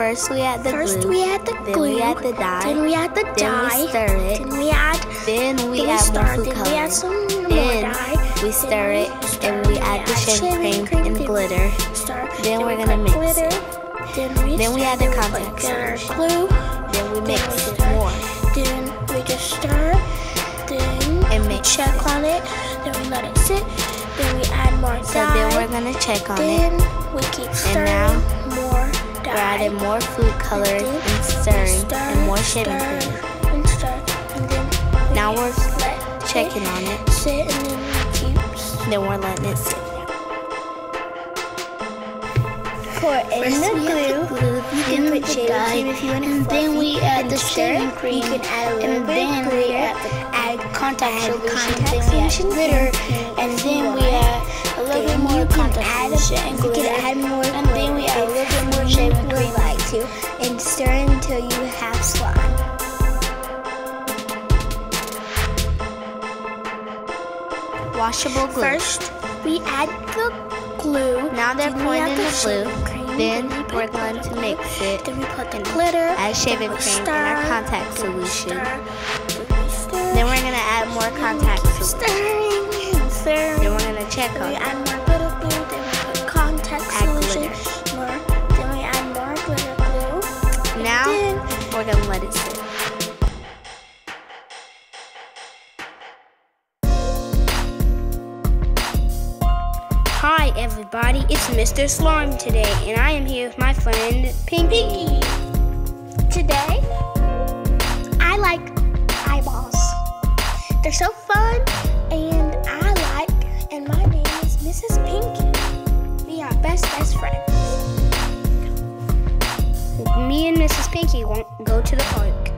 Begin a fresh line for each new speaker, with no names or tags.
First we add the
First
glue.
we add the
then
glue.
we add the dye.
Then we add the
Then
dye.
we stir it.
Then we add.
Then we
then
add
stir.
more food
Then we add some more
Then
dye.
we
Then
stir it,
stir
and we add the shaving cream and glitter.
Stir.
Then we're gonna mix
glitter.
it.
Then we
Then we add the contact
glitter glue.
Then we mix
we
it more.
Then we just stir. Then
And
we
mix
check
it.
on it. Then we let it sit. Then we add more
So
dye.
then we're gonna check on
Then
it.
we keep stirring.
now
more dye.
More food coloring and stirring
stir,
and more shaving cream.
And then we
Now we're checking on it.
then we keep
Then we're letting it sit.
Pour in the glue. You can put shaving cream if you want
and then we add the shaving cream.
You can add a little
and
bit
then
of
we
glitter.
add,
Add contact solution.
contact
then we add glitter,
and
then we add a little bit more contact solution and glitter.
add more
and then we add
to, and stir until you have slime.
Washable glue.
First, we add the glue.
Now they're pouring in
the
glue. Then we're going to mix it.
Then we put the glitter.
Add shaving cream and our contact solution.
then we stir,
Then we're gonna add more contact solution.
stirring stirring.
Then we're gonna check on we're gonna let it sit.
Hi everybody, it's Mr. Slime today, and I am here with my friend Pinky.
today, I like eyeballs. They're so fun, and I like. And my name is Mrs. Pinky. We are best best friends.
Mrs. Pinky won't go to the park.